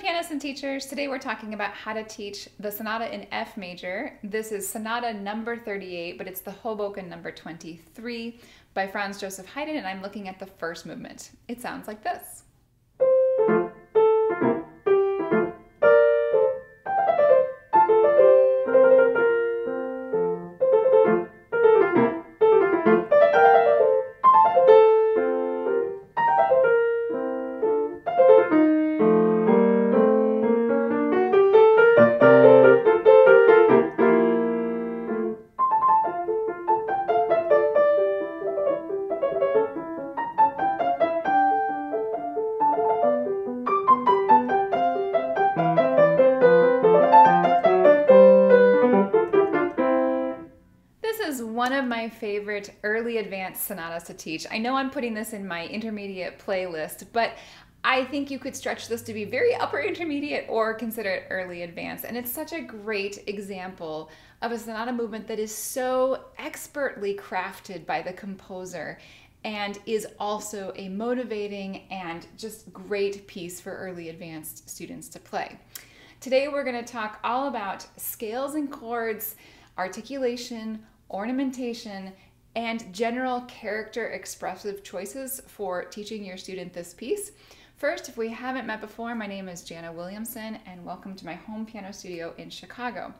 pianists and teachers. Today we're talking about how to teach the sonata in F major. This is sonata number 38, but it's the Hoboken number 23 by Franz Joseph Haydn, and I'm looking at the first movement. It sounds like this. Favorite early advanced sonatas to teach. I know I'm putting this in my intermediate playlist, but I think you could stretch this to be very upper intermediate or consider it early advanced. And it's such a great example of a sonata movement that is so expertly crafted by the composer and is also a motivating and just great piece for early advanced students to play. Today we're going to talk all about scales and chords, articulation, ornamentation, and general character expressive choices for teaching your student this piece. First, if we haven't met before, my name is Janna Williamson, and welcome to my home piano studio in Chicago.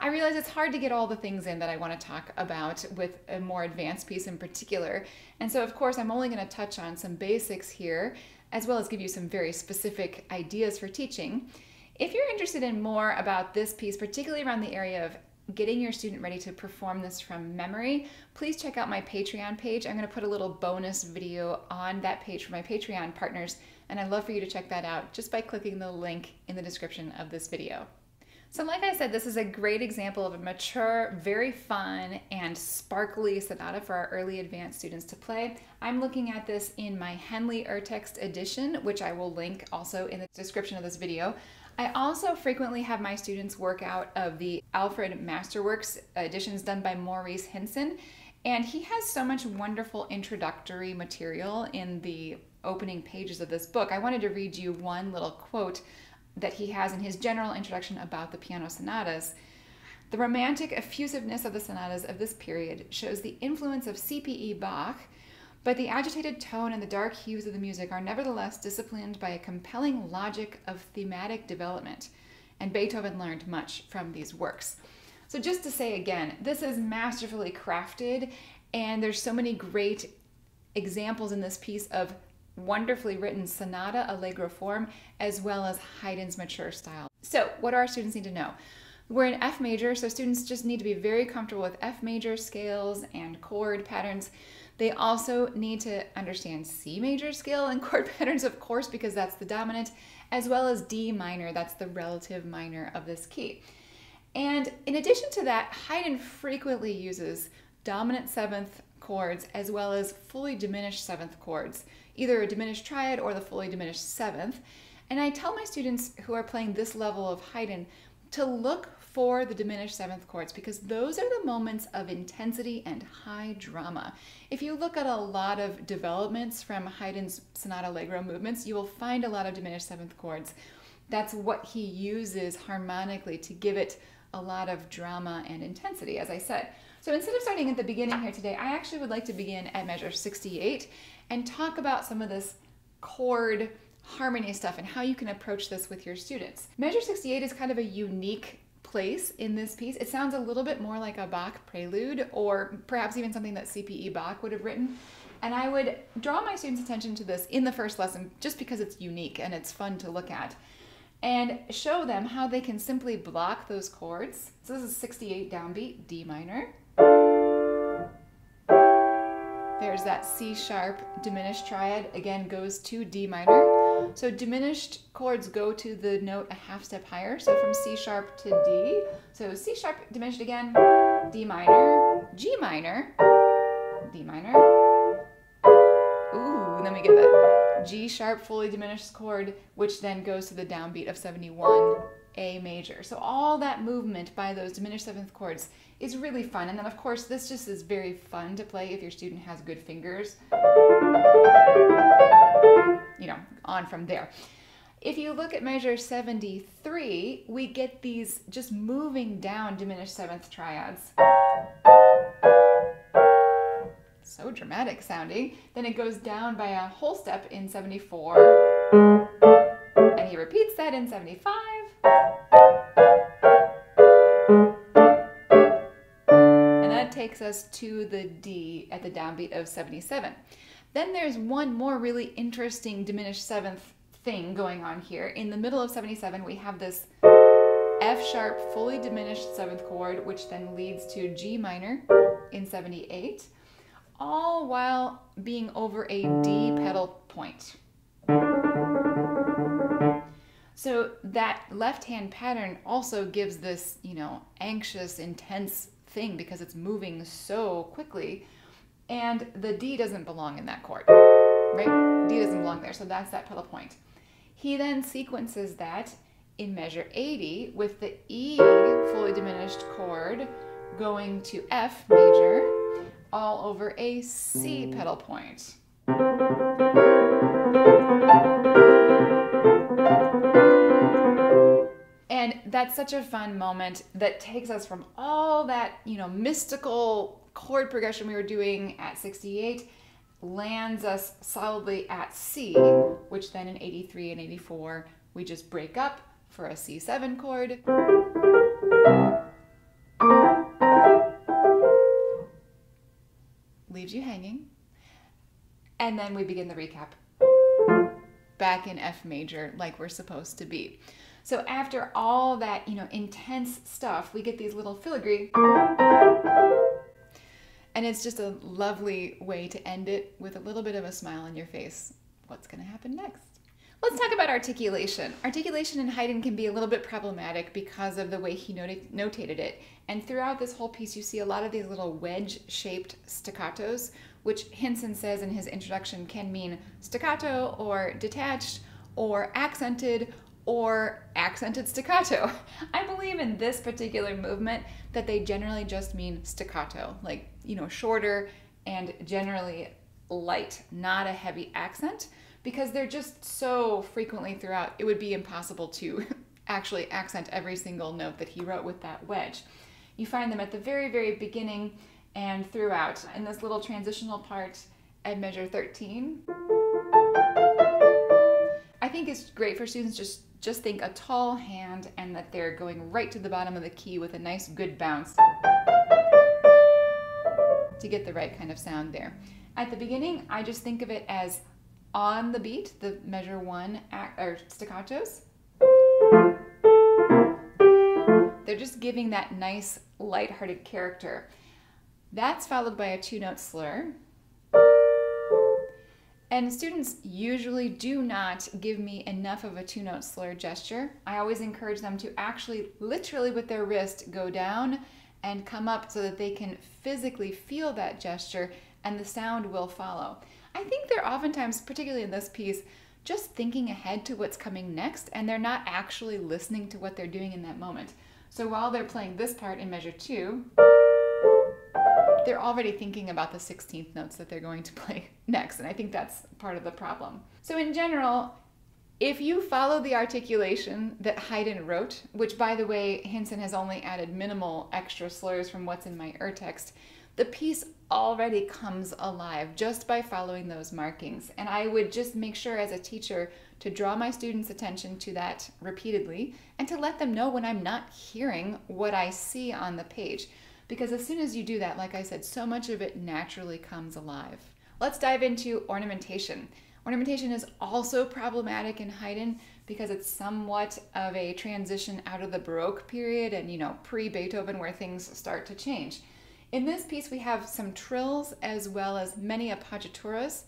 I realize it's hard to get all the things in that I want to talk about with a more advanced piece in particular. And so, of course, I'm only going to touch on some basics here, as well as give you some very specific ideas for teaching. If you're interested in more about this piece, particularly around the area of getting your student ready to perform this from memory, please check out my Patreon page. I'm going to put a little bonus video on that page for my Patreon partners, and I'd love for you to check that out just by clicking the link in the description of this video. So like I said, this is a great example of a mature, very fun, and sparkly sonata for our early advanced students to play. I'm looking at this in my Henle Urtext edition, which I will link also in the description of this video. I also frequently have my students work out of the Alfred Masterworks editions done by Maurice Hinson. And he has so much wonderful introductory material in the opening pages of this book. I wanted to read you one little quote that he has in his general introduction about the piano sonatas. The romantic effusiveness of the sonatas of this period shows the influence of C.P.E. Bach but the agitated tone and the dark hues of the music are nevertheless disciplined by a compelling logic of thematic development, and Beethoven learned much from these works. So, just to say again, this is masterfully crafted, and there's so many great examples in this piece of wonderfully written sonata allegro form as well as Haydn's mature style. So, what do our students need to know? We're in F major, so students just need to be very comfortable with F major scales and chord patterns. They also need to understand C major scale and chord patterns, of course, because that's the dominant, as well as D minor, that's the relative minor of this key. And in addition to that, Haydn frequently uses dominant seventh chords as well as fully diminished seventh chords, either a diminished triad or the fully diminished seventh. And I tell my students who are playing this level of Haydn to look for the diminished seventh chords because those are the moments of intensity and high drama. If you look at a lot of developments from Haydn's Sonata Allegro movements, you will find a lot of diminished seventh chords. That's what he uses harmonically to give it a lot of drama and intensity, as I said. So instead of starting at the beginning here today, I actually would like to begin at measure 68 and talk about some of this chord harmony stuff and how you can approach this with your students. Measure 68 is kind of a unique place in this piece. It sounds a little bit more like a Bach prelude or perhaps even something that C.P.E. Bach would have written. And I would draw my students' attention to this in the first lesson just because it's unique and it's fun to look at and show them how they can simply block those chords. So this is 68 downbeat, D minor. There's that C sharp diminished triad, again goes to D minor. So diminished chords go to the note a half step higher. So from C sharp to D. So C sharp diminished again, D minor, G minor, D minor. Ooh, then we get that G sharp fully diminished chord, which then goes to the downbeat of 71, A major. So all that movement by those diminished seventh chords is really fun. And then of course, this just is very fun to play if your student has good fingers you know, on from there. If you look at measure 73, we get these just moving down diminished seventh triads. So dramatic sounding. Then it goes down by a whole step in 74. And he repeats that in 75. And that takes us to the D at the downbeat of 77. Then there's one more really interesting diminished seventh thing going on here. In the middle of 77, we have this F sharp fully diminished seventh chord, which then leads to G minor in 78, all while being over a D pedal point. So that left hand pattern also gives this, you know, anxious, intense thing because it's moving so quickly. And the D doesn't belong in that chord, right? D doesn't belong there. So that's that pedal point. He then sequences that in measure 80 with the E fully diminished chord going to F major all over a C pedal point. And that's such a fun moment that takes us from all that, you know, mystical chord progression we were doing at 68 lands us solidly at C, which then in 83 and 84, we just break up for a C7 chord. Leaves you hanging. And then we begin the recap. Back in F major, like we're supposed to be. So after all that, you know, intense stuff, we get these little filigree and it's just a lovely way to end it with a little bit of a smile on your face. What's going to happen next? Let's talk about articulation. Articulation in Haydn can be a little bit problematic because of the way he noted, notated it. And throughout this whole piece, you see a lot of these little wedge shaped staccatos, which Hinson says in his introduction can mean staccato or detached or accented or accented staccato. I believe in this particular movement that they generally just mean staccato, like, you know, shorter and generally light, not a heavy accent, because they're just so frequently throughout, it would be impossible to actually accent every single note that he wrote with that wedge. You find them at the very, very beginning and throughout. In this little transitional part at measure 13, I think it's great for students just just think a tall hand and that they're going right to the bottom of the key with a nice good bounce to get the right kind of sound there. At the beginning, I just think of it as on the beat, the measure one or staccatos. They're just giving that nice light-hearted character. That's followed by a two-note slur. And students usually do not give me enough of a two note slur gesture. I always encourage them to actually, literally with their wrist, go down and come up so that they can physically feel that gesture and the sound will follow. I think they're oftentimes, particularly in this piece, just thinking ahead to what's coming next and they're not actually listening to what they're doing in that moment. So while they're playing this part in measure two, they're already thinking about the 16th notes that they're going to play next, and I think that's part of the problem. So, in general, if you follow the articulation that Haydn wrote, which by the way, Hinson has only added minimal extra slurs from what's in my er Urtext, the piece already comes alive just by following those markings. And I would just make sure as a teacher to draw my students' attention to that repeatedly and to let them know when I'm not hearing what I see on the page. Because as soon as you do that, like I said, so much of it naturally comes alive. Let's dive into ornamentation. Ornamentation is also problematic in Haydn because it's somewhat of a transition out of the Baroque period and, you know, pre Beethoven where things start to change. In this piece, we have some trills as well as many appoggiaturas.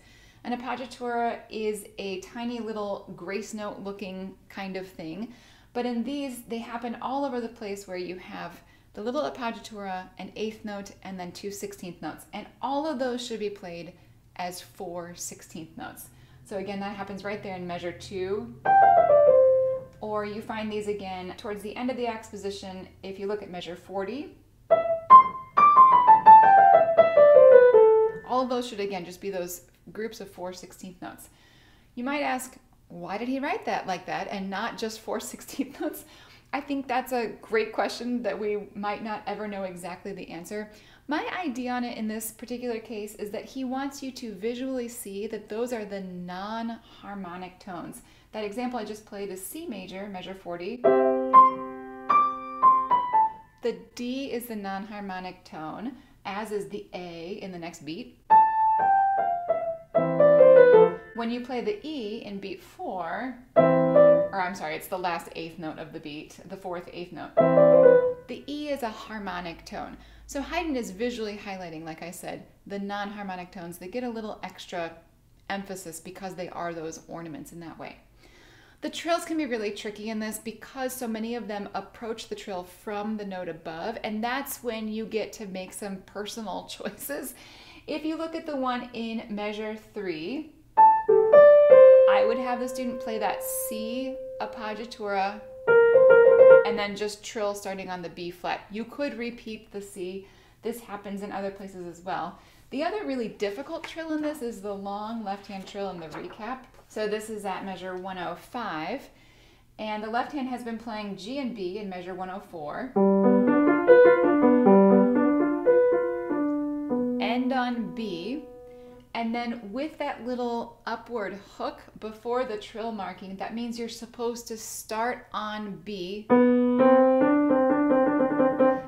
An appoggiatura is a tiny little grace note looking kind of thing, but in these, they happen all over the place where you have the little appoggiatura, an eighth note, and then two sixteenth notes. And all of those should be played as four sixteenth notes. So again, that happens right there in measure two. Or you find these again towards the end of the exposition if you look at measure 40. All of those should again just be those groups of four sixteenth notes. You might ask, why did he write that like that and not just four sixteenth notes? I think that's a great question that we might not ever know exactly the answer. My idea on it in this particular case is that he wants you to visually see that those are the non harmonic tones. That example I just played is C major, measure 40. The D is the non harmonic tone, as is the A in the next beat. When you play the E in beat 4, or I'm sorry, it's the last eighth note of the beat, the fourth eighth note. The E is a harmonic tone. So Haydn is visually highlighting, like I said, the non harmonic tones They get a little extra emphasis because they are those ornaments in that way. The trills can be really tricky in this because so many of them approach the trill from the note above, and that's when you get to make some personal choices. If you look at the one in measure three, I would have the student play that C appoggiatura and then just trill starting on the B flat. You could repeat the C. This happens in other places as well. The other really difficult trill in this is the long left hand trill in the recap. So this is at measure 105. And the left hand has been playing G and B in measure 104. End on B. And then with that little upward hook before the trill marking, that means you're supposed to start on B.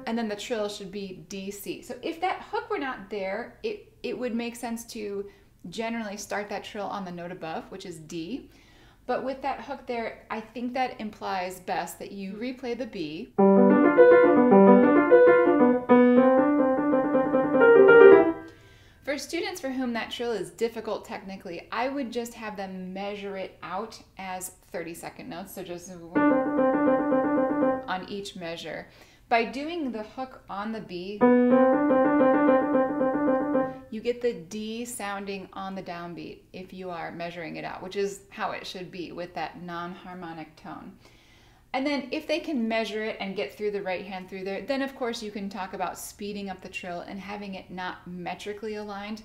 And then the trill should be DC. So if that hook were not there, it, it would make sense to generally start that trill on the note above, which is D. But with that hook there, I think that implies best that you replay the B. For students for whom that trill is difficult technically, I would just have them measure it out as 30 second notes, so just on each measure. By doing the hook on the B, you get the D sounding on the downbeat if you are measuring it out, which is how it should be with that non harmonic tone. And then if they can measure it and get through the right hand through there, then of course you can talk about speeding up the trill and having it not metrically aligned.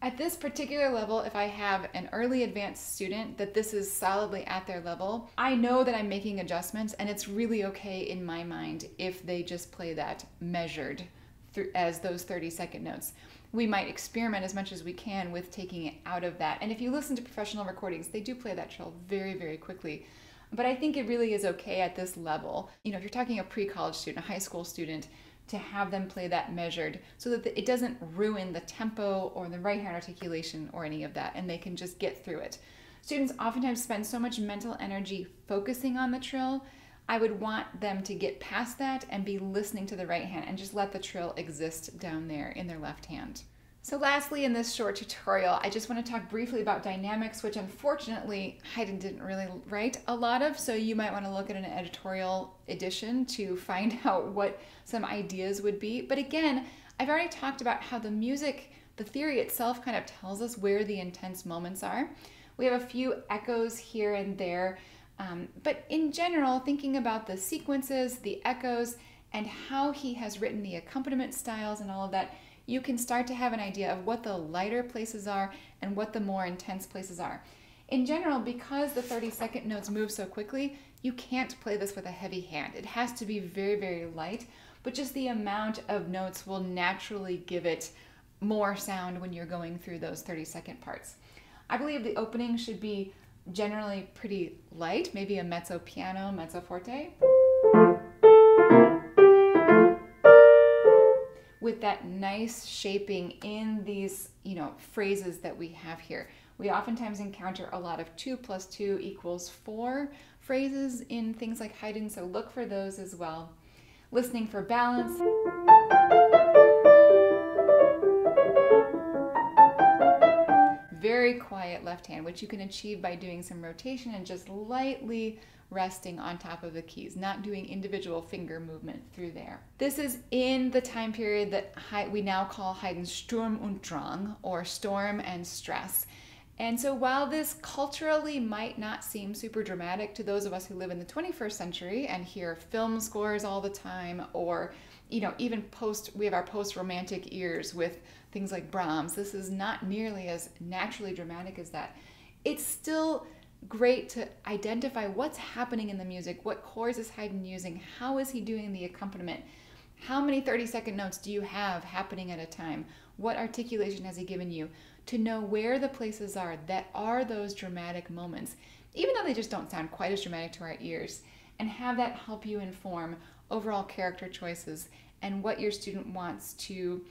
At this particular level, if I have an early advanced student that this is solidly at their level, I know that I'm making adjustments and it's really okay in my mind if they just play that measured as those 30 second notes. We might experiment as much as we can with taking it out of that. And if you listen to professional recordings, they do play that trill very, very quickly. But I think it really is okay at this level. You know, if you're talking a pre college student, a high school student, to have them play that measured so that it doesn't ruin the tempo or the right hand articulation or any of that, and they can just get through it. Students oftentimes spend so much mental energy focusing on the trill. I would want them to get past that and be listening to the right hand and just let the trill exist down there in their left hand. So lastly, in this short tutorial, I just want to talk briefly about dynamics, which unfortunately Haydn didn't really write a lot of, so you might want to look at an editorial edition to find out what some ideas would be. But again, I've already talked about how the music, the theory itself kind of tells us where the intense moments are. We have a few echoes here and there, um, but in general, thinking about the sequences, the echoes, and how he has written the accompaniment styles and all of that, you can start to have an idea of what the lighter places are and what the more intense places are. In general, because the 30 second notes move so quickly, you can't play this with a heavy hand. It has to be very, very light, but just the amount of notes will naturally give it more sound when you're going through those 30 second parts. I believe the opening should be generally pretty light, maybe a mezzo piano, mezzo forte. With that nice shaping in these, you know, phrases that we have here. We oftentimes encounter a lot of 2 plus 2 equals 4 phrases in things like Haydn, so look for those as well. Listening for balance. Very quiet left hand, which you can achieve by doing some rotation and just lightly resting on top of the keys, not doing individual finger movement through there. This is in the time period that we now call Haydn's Sturm und Drang, or storm and stress. And so while this culturally might not seem super dramatic to those of us who live in the 21st century and hear film scores all the time, or you know, even post we have our post-romantic ears with things like Brahms. This is not nearly as naturally dramatic as that. It's still great to identify what's happening in the music, what chords is Haydn using, how is he doing the accompaniment, how many 30 second notes do you have happening at a time, what articulation has he given you, to know where the places are that are those dramatic moments, even though they just don't sound quite as dramatic to our ears, and have that help you inform overall character choices and what your student wants to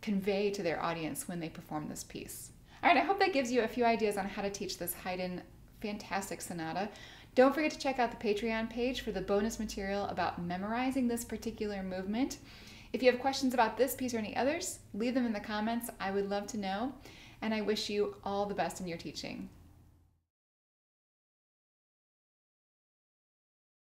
convey to their audience when they perform this piece. All right, I hope that gives you a few ideas on how to teach this Haydn fantastic sonata. Don't forget to check out the Patreon page for the bonus material about memorizing this particular movement. If you have questions about this piece or any others, leave them in the comments. I would love to know. And I wish you all the best in your teaching.